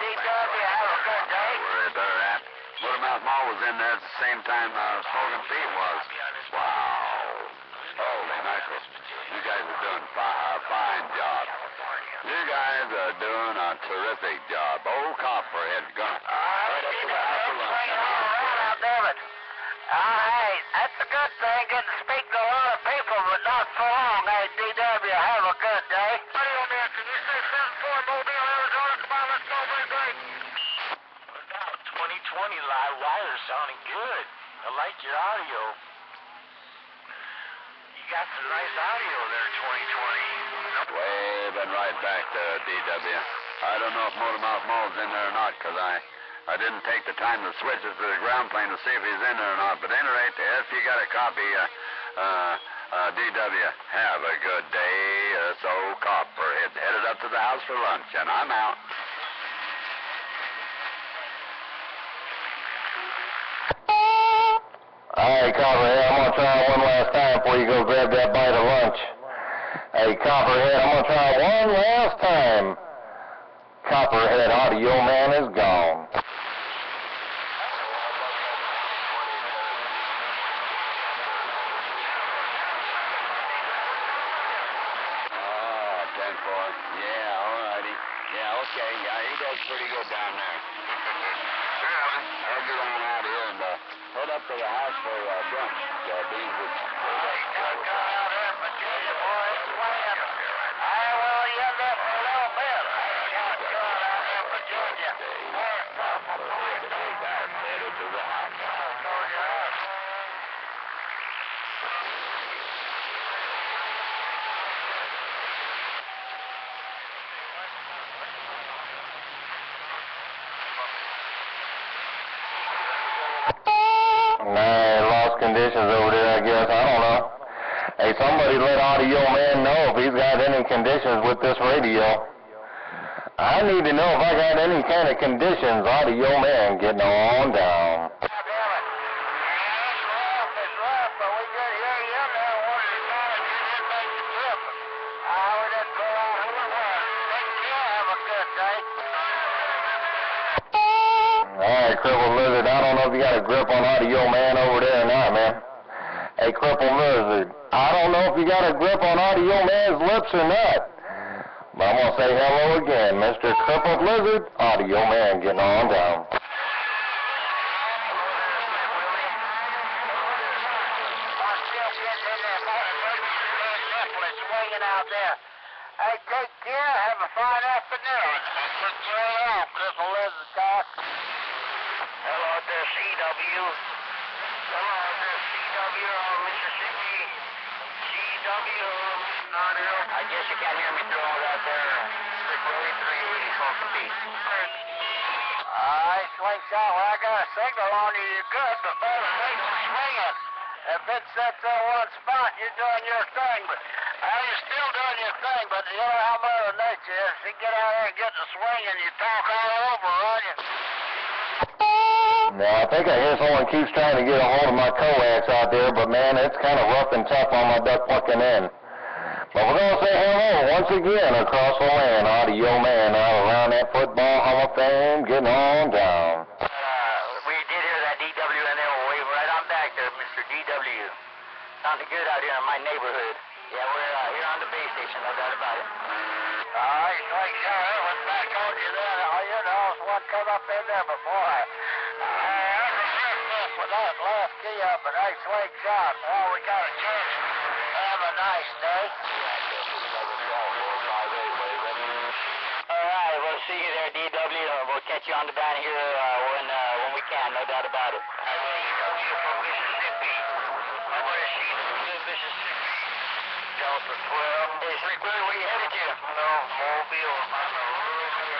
DW. Have a good day. We're better at. Motormouth Mall was in there at the same time uh, Smoking Pete was. Wow. Holy mackerel. You guys are doing fi- a fine job. You guys are doing a terrific job. Old Copperhead gonna... All right, DW. Let's all around now, David. Uh, hey, that's a good thing. Getting to speak to a lot of people, but not for long. Hey, DW. Have a good day. Radio man, can you say 74 Mobile, Arizona? Come on, let's go, baby. Now, 2020 live wire sounding good. I like your audio. You got some nice audio there, 2020. Waving right back to DW. I don't know if Motor Mouth Mall's in there or not, 'cause I, I didn't take the time to switch it to the ground plane to see if he's in there or not. But at any rate, if you got a copy, uh, uh, uh, DW, have a good day. It's old Copperhead headed up to the house for lunch, and I'm out. Hey, Copperhead, I'm gonna try one last time before you go grab that bite of lunch. Hey, Copperhead, I'm gonna try one last time. Copperhead Audio Man is gone. Oh, 10 4. Yeah, all. Yeah, okay. Yeah, he does pretty good down there. yeah, I'll get on out here and uh, head up to the house for uh, brunch. Uh, beans with. Headed Hey, somebody let Audio Man know if he's got any conditions with this radio. I need to know if I got any kind of conditions, Audio Man, getting on down. All right, Crippled Lizard, I don't know if you got a grip on Audio Man over there or not, man. Hey, Crippled Lizard, if you got a grip on Audio Man's lips or not. But I'm going to say hello again, Mr. Crippled Lizard, Audio Man getting on down. Hey, take care. Have a fine afternoon. Take care now, Cripple Lizard Talk. Hello, this CW. Hello, this CW on Mississippi. CW. I guess you can't hear me through all that there. 683 supposed to be. Alright, Slingshot, well, I got a signal on you. You're good, but better make it swinging. If it sits in one spot, you're doing your thing, but well, you're still doing your thing, but you know how Mother Nature is. She get out there and get the swing, and you talk all over, on you. Now, I think I hear someone keeps trying to get a hold of my coax out there, but man, it's kind of rough and tough on my duck plucking end. But we're going to say hello once again across the land, Audio Man out around that Football Hall of Fame, getting on down. Uh, we did hear that DW in there. We'll wave right on back there, Mr. DW. Sounding good out here in my neighborhood. Yeah, we're uh, here on the base station, no doubt about it. All right, like sure, I was back on you then. Oh, you know, one come up in there before I. Uh. Well, we. Uh, catch you on the down here uh, when uh, we can, no doubt about it. Delta 12. Hey, Slick where you headed to? No, Mobile.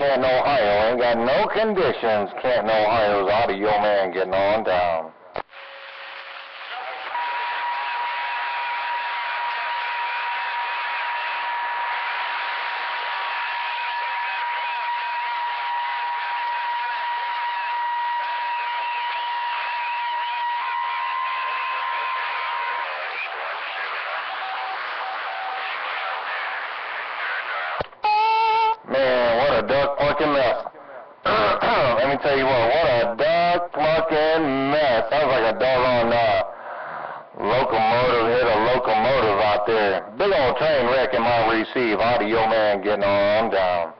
Canton, Ohio. Ain't got no conditions. Canton, Ohio's out of your man getting on down. Man, what a duck fucking mess. Let me tell you what, what a duck fucking mess. Sounds like a doggone uh, locomotive hit a locomotive out there. Big old train wreck in my receive. Audio man getting on down.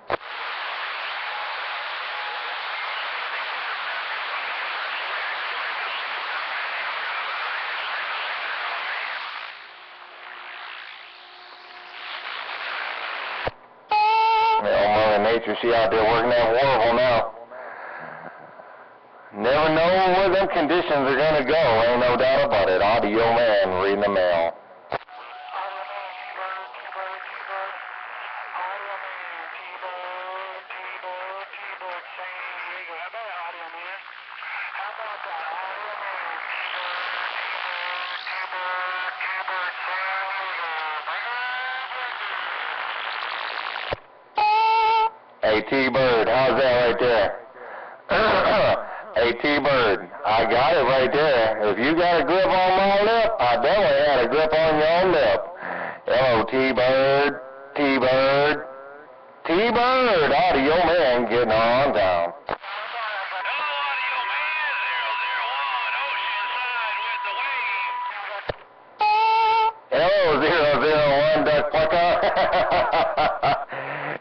Nature, she out there working that warble now. Never know where them conditions are gonna go, ain't no doubt about it. Audio man reading the mail. Hey T-Bird, how's that right there? T-Bird, I got it right there. If you got a grip on my lip, I definitely had a grip on your lip. Hello T-Bird, T-Bird, T-Bird, audio man getting on down. Hello zero zero one duck plucker.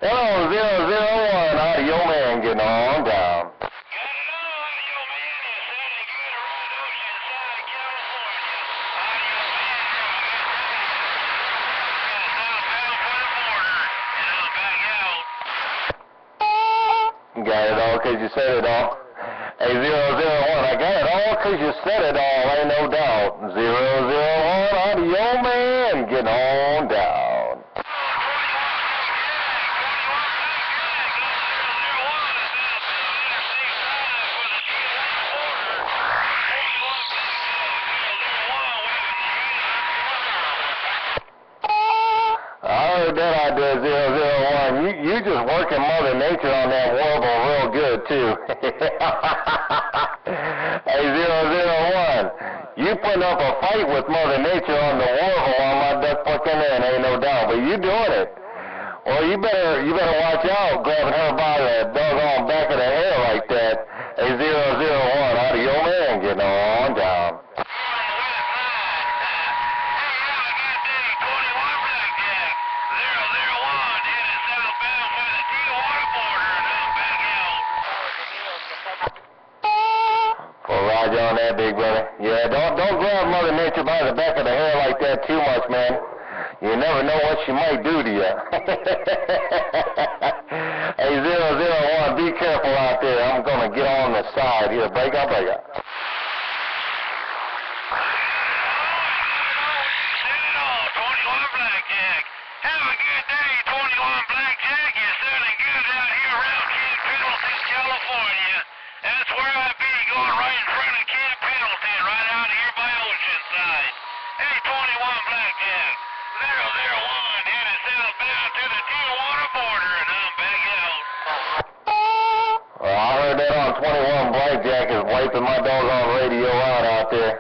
Hello zero zero one, audio man getting on down. Got it all 'cause you said it all. A zero zero one, I got it all because you said it all, ain't no doubt. Zero zero one, audio man, getting on down. I heard that idea, zero zero one. You you just working Mother Nature on that warble real good too. Hey, zero zero one. You putting up a fight with Mother Nature on the warble on my duck fucking end, ain't no doubt. But you doing it. Well, you better you better watch out grabbing her by the doggone back of the hair like that. Hey, zero zero one. Audio man getting on down. Mother Nature by the back of the hair like that too much, man. You never know what she might do to you. hey, zero zero one, be careful out there. I'm gonna get on the side here. Break up, break up. Have a good day, 21 Blackjack. You're sounding good out California. That's where I be, going right in front of Camp Pendleton, right out here by Oceanside. Hey, 21 Blackjack. 001, headed southbound to the Tijuana border, and I'm back out. Well, I heard that on 21 Blackjack is wiping my doggone radio out out there.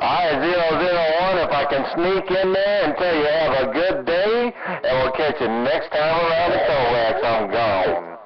Right, zero zero one. If I can sneak in there and tell you have a good day, and we'll catch you next time around the Thorax, I'm gone.